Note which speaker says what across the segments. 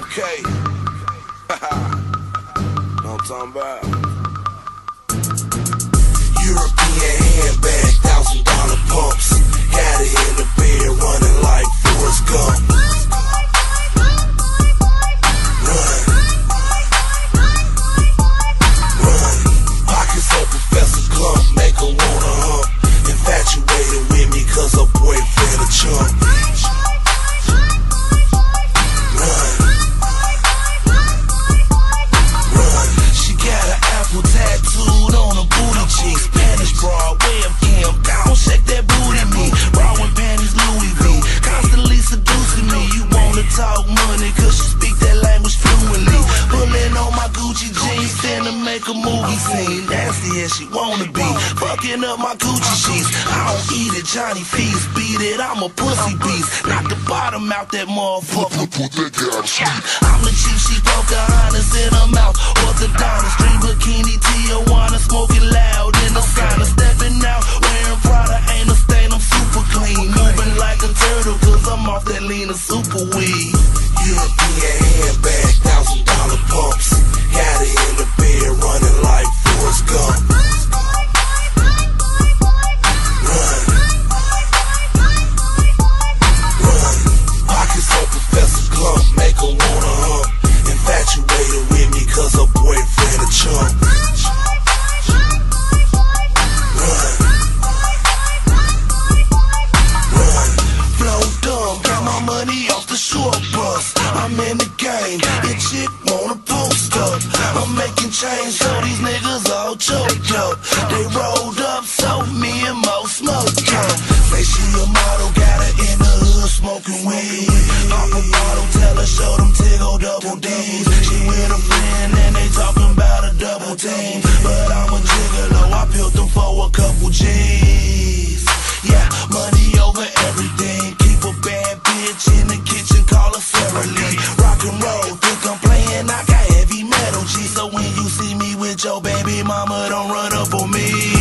Speaker 1: JFK. know what I'm talking about?
Speaker 2: European make a movie scene. Nasty as she wanna be. Fucking up my Gucci sheets. I don't eat it, Johnny Feast. Beat it, I'm a pussy beast. Knock the bottom out that motherfucker.
Speaker 3: Put that guy to sleep.
Speaker 2: I'm the chief, she Pocahontas in her mouth. Orthodontist, dream bikini, Tijuana, smoking loud in the sauna. Stepping out, wearing Prada, ain't a stain, I'm super clean. Moving like a turtle, cause I'm off that lean of super weed. Cause her boyfriend a chump. Run. Run. Flow dumb, got my money off the short bus. I'm in the game, your chick wanna post up. I'm making change so these niggas all choked up. They rolled with your baby mama, don't run up on me.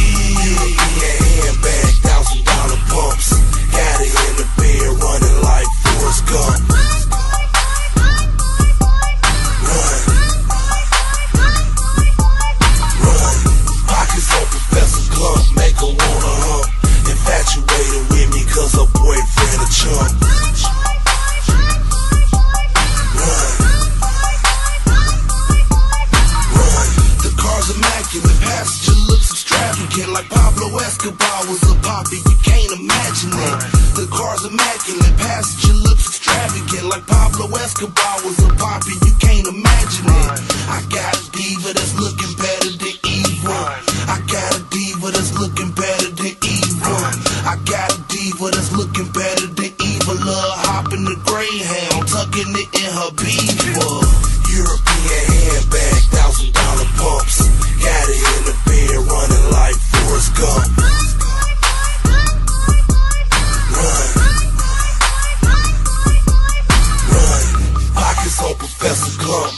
Speaker 2: Like Pablo Escobar was a poppy. You can't imagine it. The car's immaculate, passenger looks extravagant like Pablo Escobar was a poppy. You can't imagine it. I got a diva that's looking better than evil. I got a diva that's looking better than evil. I got a diva that's looking better than evil. Love hopping the Greyhound, tucking it in her beaver.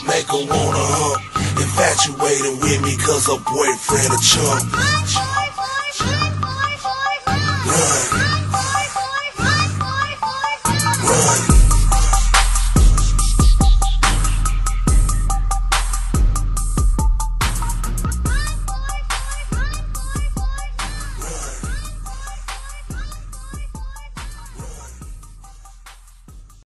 Speaker 2: make her wanna hump. Infatuated with me cause her boyfriend a chump. Run.